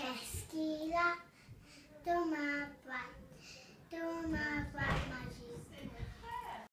Casquila, tomaba.